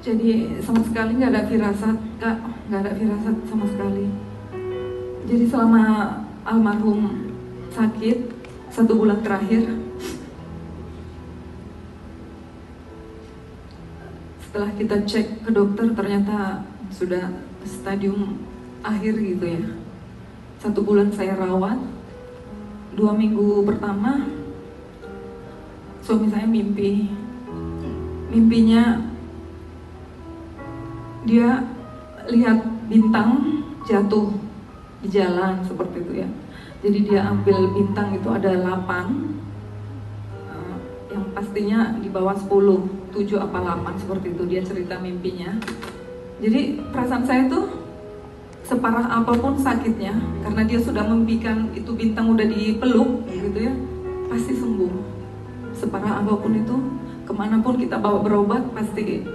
jadi sama sekali nggak ada firasat kak. Nggak ada firasat sama sekali. Jadi selama almarhum sakit satu bulan terakhir setelah kita cek ke dokter ternyata sudah stadium akhir gitu ya. Satu bulan saya rawat dua minggu pertama suami saya mimpi. Mimpinya dia lihat bintang jatuh di jalan seperti itu ya. Jadi dia ambil bintang itu ada 8 eh, yang pastinya di bawah 10, 7 apa 8 seperti itu dia cerita mimpinya. Jadi perasaan saya tuh separah apa pun sakitnya karena dia sudah membikan itu bintang udah dipeluk gitu ya pasti sembuh separah apa pun itu ke mana pun kita bawa berobat pasti